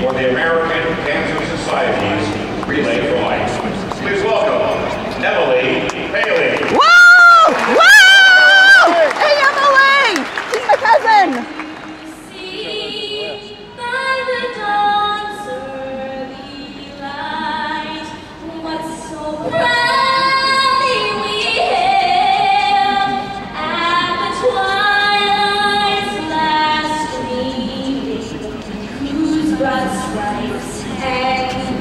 for the American Cancer Society's Relay for Life. blood stripes and